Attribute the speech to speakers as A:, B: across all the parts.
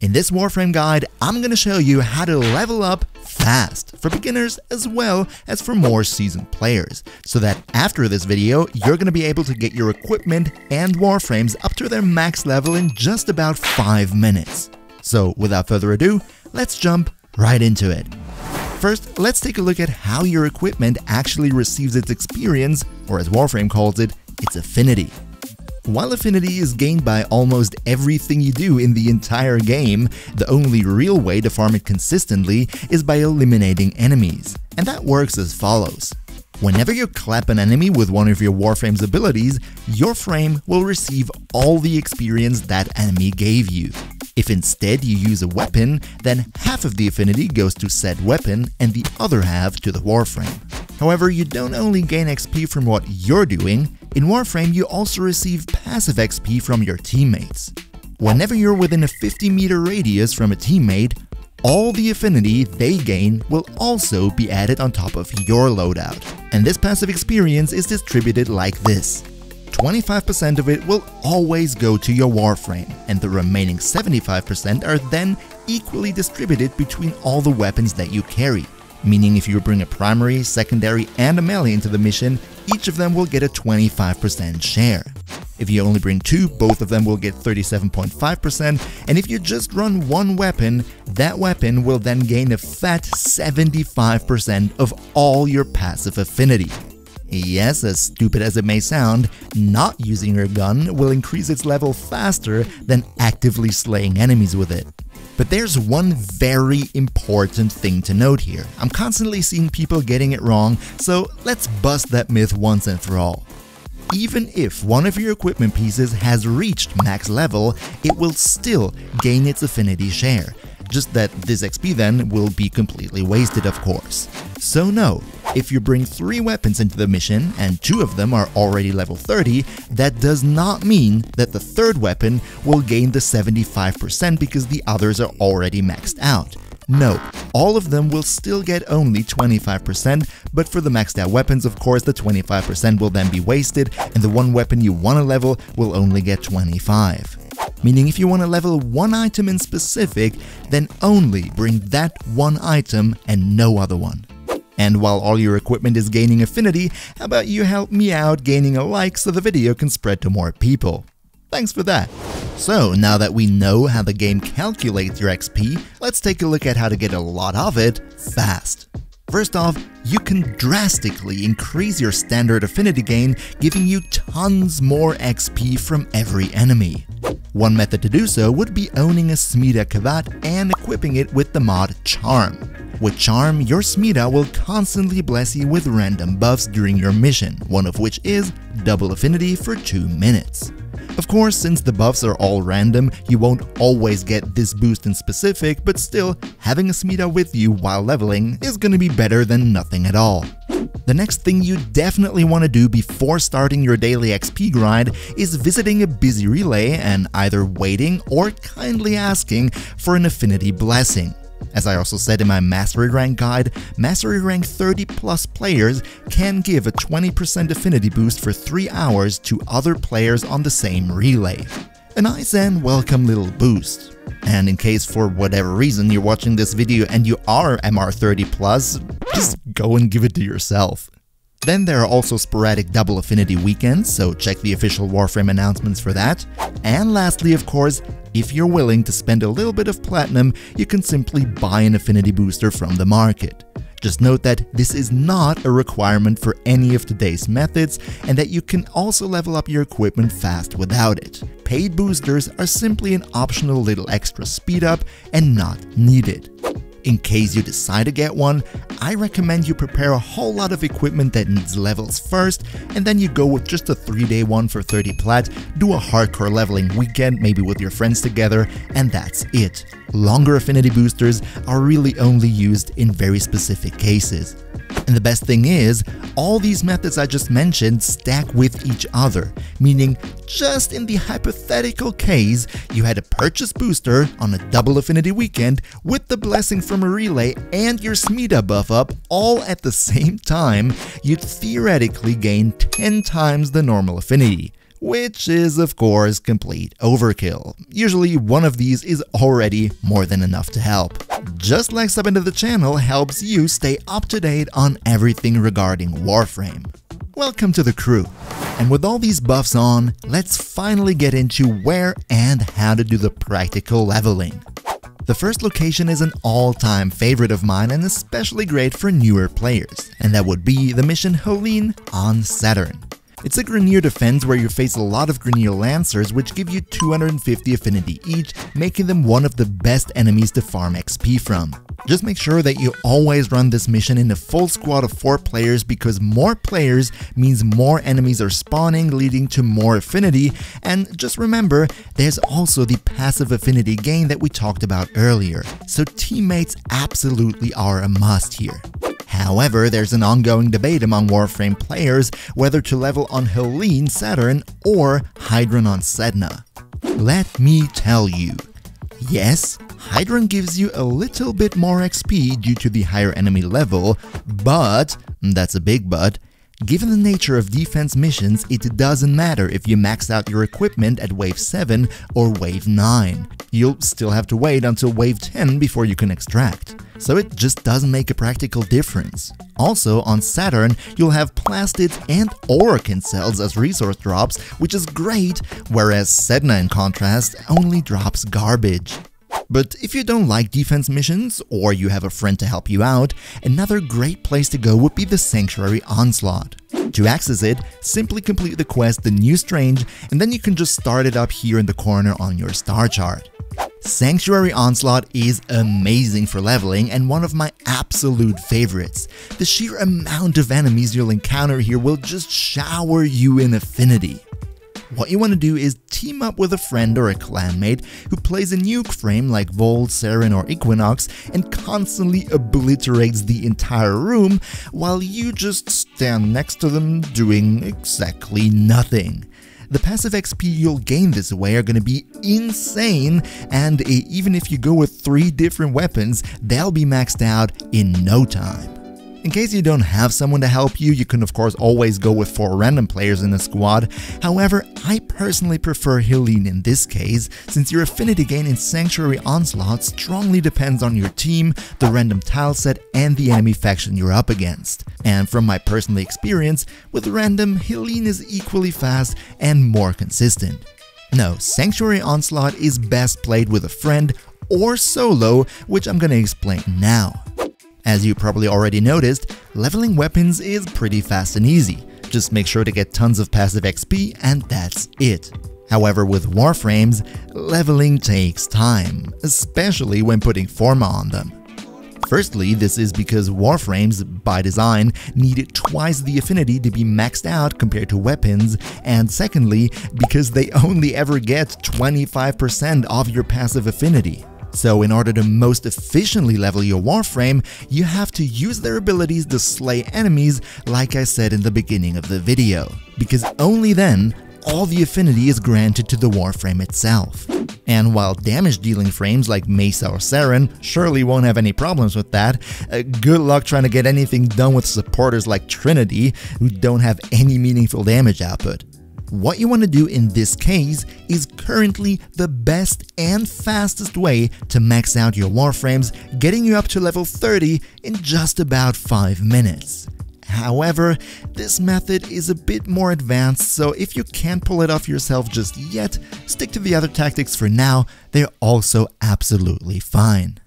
A: In this Warframe guide, I'm gonna show you how to level up fast for beginners as well as for more seasoned players, so that after this video, you're gonna be able to get your equipment and Warframes up to their max level in just about 5 minutes. So without further ado, let's jump right into it. First, let's take a look at how your equipment actually receives its experience, or as Warframe calls it, its affinity. While affinity is gained by almost everything you do in the entire game, the only real way to farm it consistently is by eliminating enemies, and that works as follows. Whenever you clap an enemy with one of your Warframe's abilities, your frame will receive all the experience that enemy gave you. If instead you use a weapon, then half of the affinity goes to said weapon and the other half to the Warframe. However, you don't only gain XP from what you're doing, in Warframe, you also receive passive XP from your teammates. Whenever you're within a 50 meter radius from a teammate, all the affinity they gain will also be added on top of your loadout. And this passive experience is distributed like this. 25% of it will always go to your Warframe, and the remaining 75% are then equally distributed between all the weapons that you carry. Meaning if you bring a primary, secondary, and a melee into the mission, each of them will get a 25% share. If you only bring two, both of them will get 37.5%, and if you just run one weapon, that weapon will then gain a fat 75% of all your passive affinity. Yes, as stupid as it may sound, not using your gun will increase its level faster than actively slaying enemies with it. But there's one very important thing to note here. I'm constantly seeing people getting it wrong, so let's bust that myth once and for all. Even if one of your equipment pieces has reached max level, it will still gain its affinity share, just that this XP then will be completely wasted of course. So no, if you bring 3 weapons into the mission and 2 of them are already level 30, that does not mean that the third weapon will gain the 75% because the others are already maxed out. No, all of them will still get only 25%, but for the maxed out weapons of course the 25% will then be wasted and the one weapon you want to level will only get 25 meaning if you want to level one item in specific, then only bring that one item and no other one. And while all your equipment is gaining affinity, how about you help me out gaining a like so the video can spread to more people? Thanks for that. So now that we know how the game calculates your XP, let's take a look at how to get a lot of it fast. First off, you can drastically increase your standard affinity gain, giving you tons more XP from every enemy. One method to do so would be owning a Smeeta Kavat and equipping it with the mod Charm. With Charm, your Smeeta will constantly bless you with random buffs during your mission, one of which is double affinity for 2 minutes. Of course, since the buffs are all random, you won't always get this boost in specific, but still, having a Smeeta with you while leveling is gonna be better than nothing at all. The next thing you definitely want to do before starting your daily XP grind is visiting a busy relay and either waiting or kindly asking for an affinity blessing. As I also said in my Mastery Rank guide, Mastery Rank 30 plus players can give a 20% affinity boost for 3 hours to other players on the same relay. A nice and welcome little boost. And in case for whatever reason you're watching this video and you are MR30 plus, just go and give it to yourself. Then there are also sporadic double affinity weekends, so check the official Warframe announcements for that. And lastly, of course, if you're willing to spend a little bit of platinum, you can simply buy an affinity booster from the market. Just note that this is not a requirement for any of today's methods and that you can also level up your equipment fast without it. Paid boosters are simply an optional little extra speed up and not needed. In case you decide to get one, I recommend you prepare a whole lot of equipment that needs levels first, and then you go with just a 3 day one for 30 plat, do a hardcore leveling weekend, maybe with your friends together, and that's it. Longer affinity boosters are really only used in very specific cases. And the best thing is, all these methods I just mentioned stack with each other, meaning just in the hypothetical case you had a purchase booster on a double affinity weekend with the blessing from a relay and your Smeeta buff up all at the same time, you'd theoretically gain 10 times the normal affinity, which is of course complete overkill. Usually one of these is already more than enough to help. Just like subbing to the channel helps you stay up to date on everything regarding Warframe. Welcome to the crew. And with all these buffs on, let's finally get into where and how to do the practical leveling. The first location is an all-time favorite of mine and especially great for newer players, and that would be the mission Helene on Saturn. It's a Grineer defense where you face a lot of Grineer Lancers which give you 250 affinity each, making them one of the best enemies to farm XP from. Just make sure that you always run this mission in a full squad of 4 players because more players means more enemies are spawning leading to more affinity and just remember there's also the passive affinity gain that we talked about earlier, so teammates absolutely are a must here. However, there's an ongoing debate among Warframe players whether to level on Helene Saturn or Hydron on Sedna. Let me tell you, yes, Hydron gives you a little bit more XP due to the higher enemy level, but, that's a big but, Given the nature of defense missions, it doesn't matter if you max out your equipment at wave 7 or wave 9. You'll still have to wait until wave 10 before you can extract. So it just doesn't make a practical difference. Also, on Saturn, you'll have plastids and orokin cells as resource drops, which is great, whereas Sedna in contrast only drops garbage. But if you don't like defense missions, or you have a friend to help you out, another great place to go would be the Sanctuary Onslaught. To access it, simply complete the quest The New Strange, and then you can just start it up here in the corner on your star chart. Sanctuary Onslaught is amazing for leveling and one of my absolute favorites. The sheer amount of enemies you'll encounter here will just shower you in affinity. What you want to do is team up with a friend or a clanmate who plays a nuke frame like Volt, Saryn or Equinox and constantly obliterates the entire room while you just stand next to them doing exactly nothing. The passive XP you'll gain this way are going to be insane, and eh, even if you go with three different weapons, they'll be maxed out in no time. In case you don't have someone to help you, you can of course always go with 4 random players in a squad, however I personally prefer Helene in this case, since your affinity gain in Sanctuary Onslaught strongly depends on your team, the random tile set and the enemy faction you're up against. And from my personal experience, with random, Helene is equally fast and more consistent. No, Sanctuary Onslaught is best played with a friend or solo, which I'm gonna explain now. As you probably already noticed, leveling weapons is pretty fast and easy. Just make sure to get tons of passive XP and that's it. However, with Warframes, leveling takes time, especially when putting Forma on them. Firstly, this is because Warframes, by design, need twice the affinity to be maxed out compared to weapons, and secondly, because they only ever get 25% of your passive affinity. So in order to most efficiently level your Warframe, you have to use their abilities to slay enemies like I said in the beginning of the video, because only then all the affinity is granted to the Warframe itself. And while damage dealing frames like Mesa or Saryn surely won't have any problems with that, uh, good luck trying to get anything done with supporters like Trinity who don't have any meaningful damage output. What you want to do in this case is currently the best and fastest way to max out your Warframes, getting you up to level 30 in just about 5 minutes. However, this method is a bit more advanced, so if you can't pull it off yourself just yet, stick to the other tactics for now, they're also absolutely fine.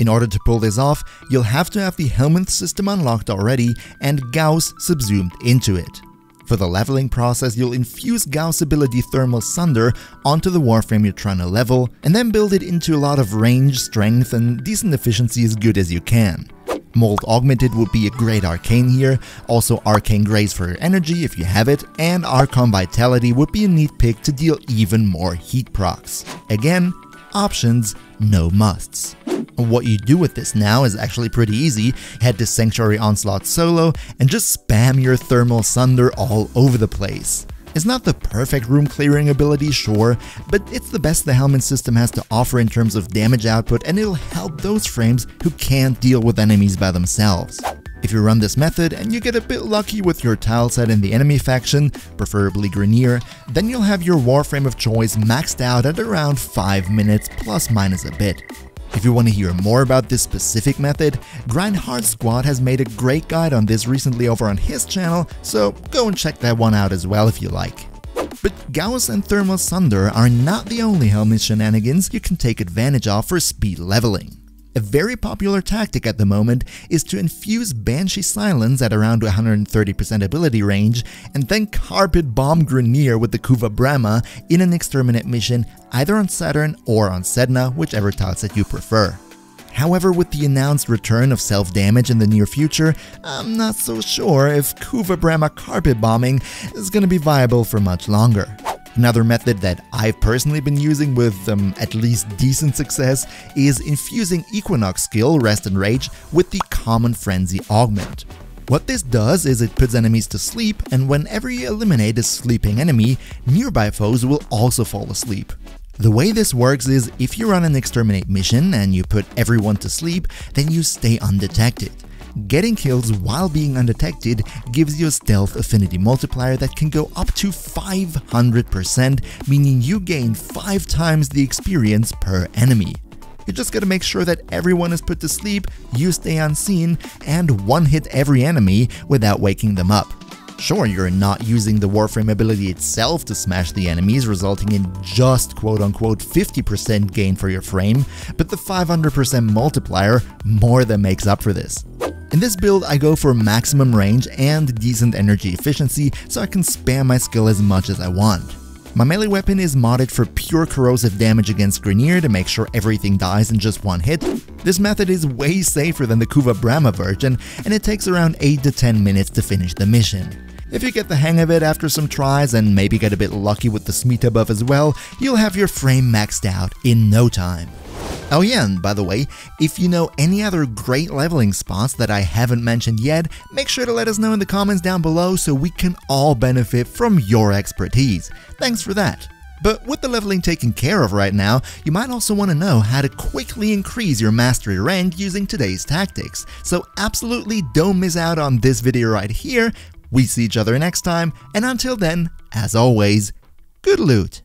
A: In order to pull this off, you'll have to have the Helminth system unlocked already and Gauss subsumed into it. For the leveling process, you'll infuse Gauss ability Thermal Sunder onto the Warframe you're trying to level, and then build it into a lot of range, strength, and decent efficiency as good as you can. Molt Augmented would be a great arcane here, also Arcane Grace for your energy if you have it, and Archon Vitality would be a neat pick to deal even more heat procs. Again, options, no musts. What you do with this now is actually pretty easy. Head to Sanctuary Onslaught solo and just spam your Thermal Sunder all over the place. It's not the perfect room clearing ability, sure, but it's the best the Helminth system has to offer in terms of damage output and it'll help those frames who can't deal with enemies by themselves. If you run this method and you get a bit lucky with your tile set in the enemy faction, preferably Grineer, then you'll have your Warframe of choice maxed out at around 5 minutes plus minus a bit. If you want to hear more about this specific method, Grind Hard Squad has made a great guide on this recently over on his channel, so go and check that one out as well if you like. But Gauss and Thermal Sunder are not the only Helminth shenanigans you can take advantage of for speed leveling. A very popular tactic at the moment is to infuse Banshee Silence at around 130% ability range and then carpet bomb Grineer with the Kuva Brahma in an exterminate mission either on Saturn or on Sedna, whichever tileset you prefer. However, with the announced return of self-damage in the near future, I'm not so sure if Kuva Brahma carpet bombing is going to be viable for much longer. Another method that I've personally been using with um, at least decent success is infusing Equinox skill, Rest and Rage, with the Calm and Frenzy Augment. What this does is it puts enemies to sleep, and whenever you eliminate a sleeping enemy, nearby foes will also fall asleep. The way this works is if you run an exterminate mission and you put everyone to sleep, then you stay undetected. Getting kills while being undetected gives you a stealth affinity multiplier that can go up to 500%, meaning you gain 5 times the experience per enemy. You just gotta make sure that everyone is put to sleep, you stay unseen, and one-hit every enemy without waking them up. Sure, you're not using the Warframe ability itself to smash the enemies, resulting in just quote-unquote 50% gain for your frame, but the 500% multiplier more than makes up for this. In this build, I go for maximum range and decent energy efficiency so I can spam my skill as much as I want. My melee weapon is modded for pure corrosive damage against Grineer to make sure everything dies in just one hit. This method is way safer than the Kuva Brahma version, and it takes around 8 to 10 minutes to finish the mission. If you get the hang of it after some tries and maybe get a bit lucky with the Smeeta buff as well, you'll have your frame maxed out in no time. Oh yeah, and by the way, if you know any other great leveling spots that I haven't mentioned yet, make sure to let us know in the comments down below so we can all benefit from your expertise. Thanks for that. But with the leveling taken care of right now, you might also want to know how to quickly increase your mastery rank using today's tactics. So absolutely don't miss out on this video right here. We see each other next time, and until then, as always, good loot!